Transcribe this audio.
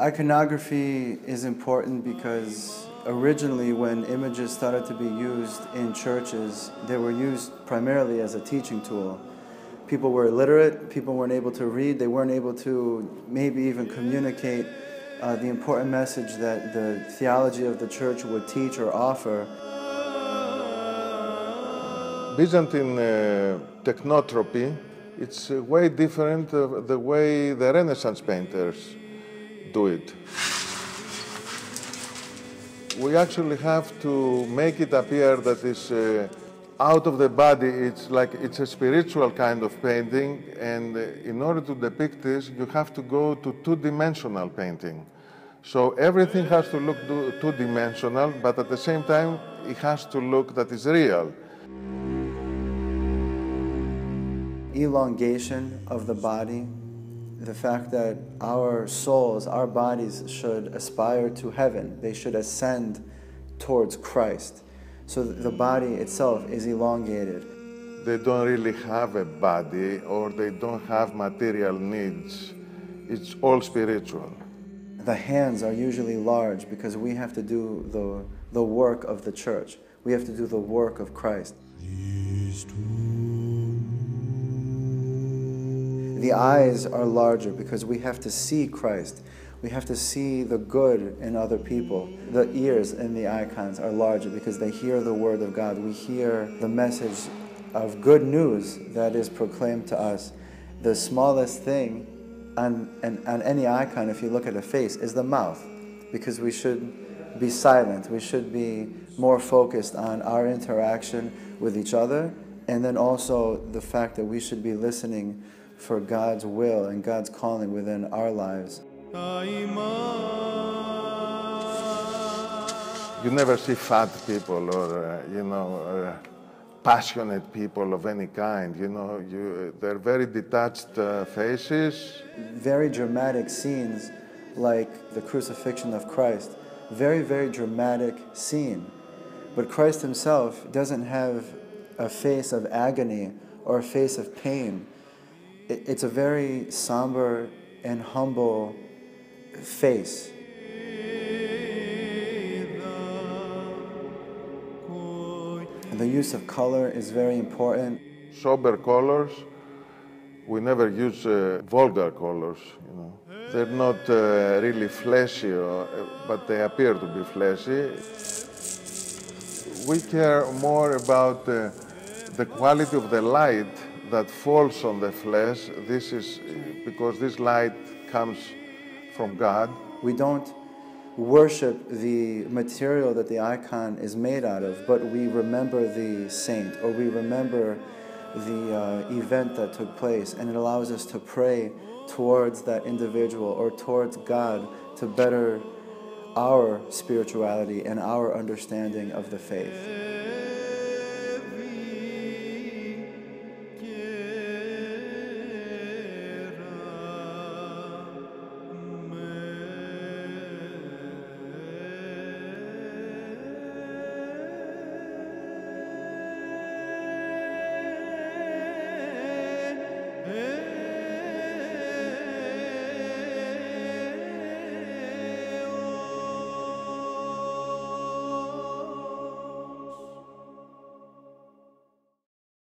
Iconography is important because originally when images started to be used in churches, they were used primarily as a teaching tool. People were illiterate, people weren't able to read, they weren't able to maybe even communicate uh, the important message that the theology of the church would teach or offer. Byzantine uh, technotropy, it's uh, way different the way the Renaissance painters do it. We actually have to make it appear that it's uh, out of the body, it's like it's a spiritual kind of painting, and in order to depict this, you have to go to two-dimensional painting. So everything has to look two-dimensional, but at the same time, it has to look that is real. Elongation of the body the fact that our souls, our bodies should aspire to heaven. They should ascend towards Christ. So the body itself is elongated. They don't really have a body or they don't have material needs. It's all spiritual. The hands are usually large because we have to do the, the work of the church. We have to do the work of Christ. The eyes are larger because we have to see Christ. We have to see the good in other people. The ears in the icons are larger because they hear the word of God. We hear the message of good news that is proclaimed to us. The smallest thing on, on, on any icon, if you look at a face, is the mouth because we should be silent. We should be more focused on our interaction with each other and then also the fact that we should be listening for God's will and God's calling within our lives. You never see fat people or, uh, you know, uh, passionate people of any kind. You know, you, they're very detached uh, faces. Very dramatic scenes like the crucifixion of Christ. Very, very dramatic scene. But Christ himself doesn't have a face of agony or a face of pain it's a very somber and humble face. And the use of color is very important. Sober colors. We never use uh, vulgar colors, you know. They're not uh, really fleshy, or, uh, but they appear to be fleshy. We care more about uh, the quality of the light that falls on the flesh, this is because this light comes from God. We don't worship the material that the icon is made out of, but we remember the saint or we remember the uh, event that took place, and it allows us to pray towards that individual or towards God to better our spirituality and our understanding of the faith.